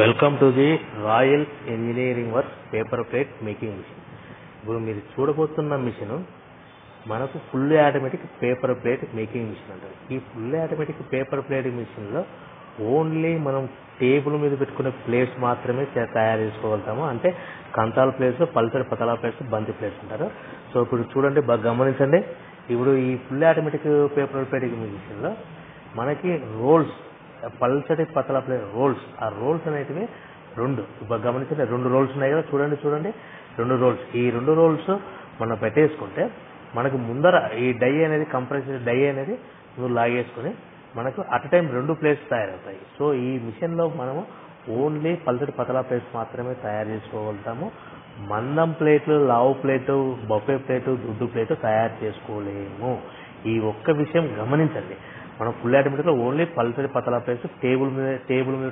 Welcome to the royal engineering work paper plate making machine ఇప్పుడు మీరు చూడబోతున్న machine మనకు full automatic paper plate making machine అంటారు. ఈ ఫుల్ ఆటోమేటిక్ పేపర్ ప్లేట్ మిషన్లో ఓన్లీ మనం టేబుల్ మీద పెట్టుకునే ప్లేట్స్ మాత్రమే తయారు చేసుకోగలుగుతాము. అంటే కంతాల ప్లేట్స్ పల్సర్ పతలా ప్లేట్స్ బంతి ప్లేట్స్ అంటారు. సో ఇప్పుడు చూడండి బాగా గమనించండి. ఇప్పుడు ఈ ఫుల్ ఆటోమేటిక్ పేపర్ ప్లేట్ మిషన్లో మనకి రోల్స్ పల్సటి పతల రోల్స్. ఆ రోల్స్ అనేటివి రెండు. ఇప్పుడు గమనించండి రెండు రోల్స్ ఉన్నాయి కదా చూడండి చూడండి. రెండు రోల్స్. ఈ రెండు రోల్స్ మనం పెట్టేసుకుంటే మనకు ముందర ఈ డై అనేది కంప్రెసర్ డై అనేది నువ్వు లాగేసుకుని మనకు అట్ టైం రెండు ప్లేట్స్ తయారవుతాయి. సో ఈ మిషన్లో మనము ఓన్లీ పల్సటి పతలా ప్లేట్స్ మాత్రమే తయారు చేసుకోగలుగుతాము. మందం ప్లేట్లు లావు ప్లేటు బొఫే ప్లేటు దుడ్డు ప్లేటు తయారు చేసుకోలేము. ఈ ఒక్క విషయం గమనించండి. మనం ఫుల్ ఆటోమేటిక్లో ఓన్లీ పల్సటి పతలా ప్లేస్ టేబుల్ మీద టేబుల్ మీద